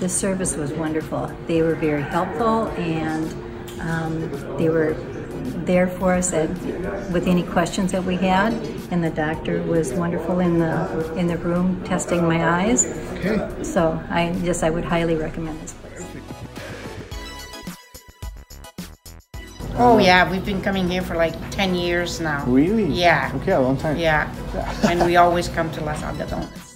The service was wonderful. They were very helpful and um, they were there for us at, with any questions that we had. And the doctor was wonderful in the in the room testing my eyes. Okay. So I just I would highly recommend this place. Oh yeah, we've been coming here for like 10 years now. Really? Yeah. Okay, a long time. Yeah. and we always come to Las Algodones.